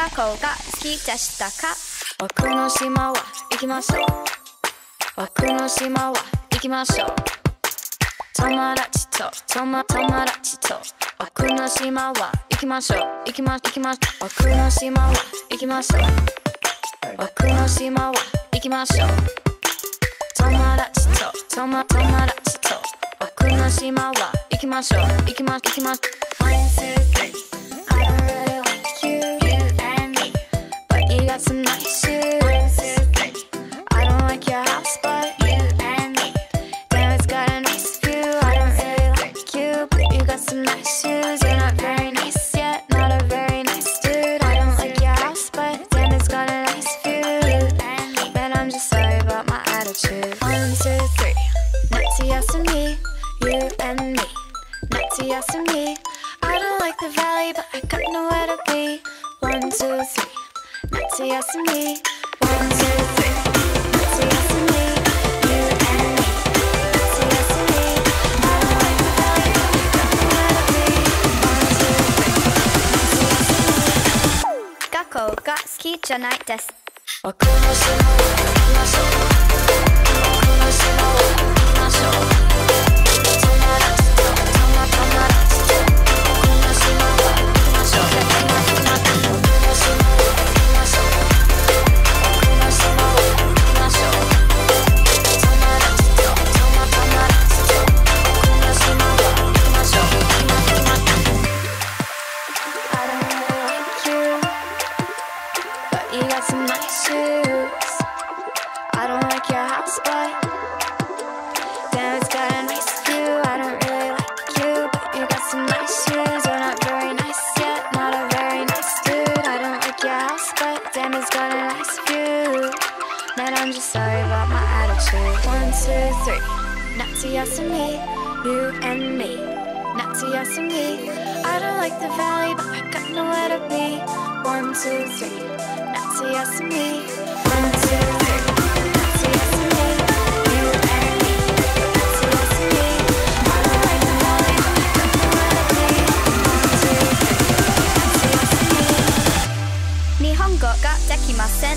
たこが好きでしたか奥の島は行きましょう奥の島は行きましょう友達と友友達と奥の島は行きましょう行きま行きま奥の島は行きましょう奥の島は行きましょう友達と友友達と奥の島は行きましょう行きま行きま my attitude One, two, three Natty, yes, and me You and me Natty, yes, and me I don't like the valley, but I got nowhere to be One, two, three Natty, yes, and me One, two, three Natty, yes, and me You and me Natty, yes, and me I don't like the valley, but I got nowhere to be One, two, three Natty, yes, and me 学校が好きじゃないです奥の島は行き Nice shoes. I don't like your house, but damn, it's got a nice view. I don't really like you, but you got some nice shoes. You're not very nice yet, not a very nice dude. I don't like your house, but damn, it's got a nice view. Man, I'm just sorry about my attitude. One, two, three. Not to yes and me, you and me. Not to yes and me. I don't like the valley, but I got nowhere to be. One, two, three, that's a yes to me. One, two, three. Nihongo ができません。